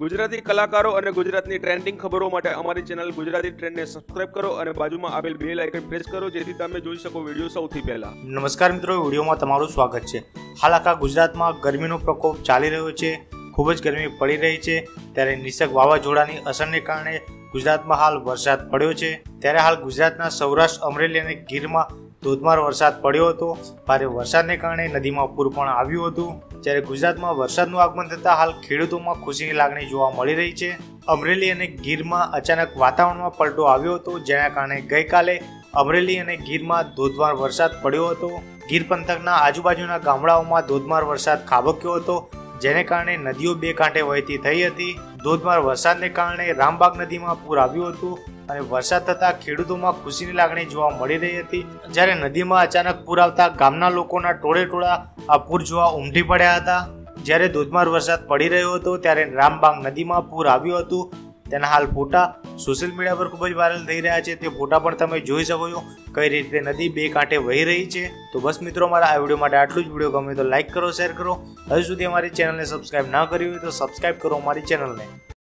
ગુજરાતી કલાકારો અને ગુજરાતની ટ્રેન્ડિંગ ખબરો માટે અમારી ચેનલ ગુજરાતી ટ્રેન્ડને સબસ્ક્રાઇબ કરો અને બાજુમાં આપેલ બેલ આઇકન પ્રેસ કરો, જેથી તમે જોઈ શકો વીડિયો સૌથી પહેલા. નમસ્કાર મિત્રો વિડીયોમાં તમારું સ્વાગત છે. હાલ આખા ગુજરાતમાં ગરમીનો પ્રકોપ ચાલી રહ્યો છે, ખૂબ જ ગરમી પડી રહી છે, ત્યારે નિસર્ગ વાવાઝોડાની અસરને કારણે ગુજરાતમાં હાલ વરસાદ પડ્યો છે. ત્યારે હાલ ગુજરાતના સૌરાષ્ટ્ર, અમરેલી અને ગીરમાં ધોધમાર વરસાદ પડ્યો હતો. ભારે વરસાદને કારણે નદીમાં પૂર પણ આવ્યું હતું. જ્યારે ગુજરાતમાં વરસાદનું આગમન થતાં હાલ ખેડૂતોમાં ખુશીની લાગણી જોવા મળી રહી છે. અમરેલી અને ગીરમાં અચાનક વાતાવરણમાં પલટો આવ્યો હતો, જેના કારણે ગઈકાલે અમરેલી અને ગીરમાં ધોધમાર વરસાદ પડ્યો હતો. ગીર પંથકના આજુબાજુના ગામડાઓમાં ધોધમાર વરસાદ ખાબક્યો હતો, જેને કારણે નદીઓ બે કાંઠે વહેતી થઈ હતી. ધોધમાર વરસાદને કારણે રામબાગ નદીમાં પૂર આવ્યું હતું. અને વરસાદ થતાં ખેડૂતોમાં ખુશીની લાગણી જોવા મળી રહી હતી. જ્યારે નદીમાં અચાનક પૂર આવતા ગામના લોકોના ટોળે ટોળા આ પૂર જોવા ઉમટી પડ્યા હતા. જ્યારે ધોધમાર વરસાદ પડી રહ્યો હતો, ત્યારે રામબાગ નદીમાં પૂર આવ્યું હતું. તેના હાલ ફોટા સોશિયલ મીડિયા પર ખૂબ જ વાયરલ થઈ રહ્યા છે. તે ફોટા પણ તમે જોઈ શકો છો. કઈ રીતે નદી બે કાંઠે વહી રહી છે. તો બસ મિત્રો, મારા આ વીડિયો માટે આટલું જ. વીડિયો ગમે તો લાઈક કરો, શેર કરો. હજુ સુધી અમારી ચેનલને સબસ્ક્રાઇબ ના કરી હોય તો સબસ્ક્રાઇબ કરો અમારી ચેનલને.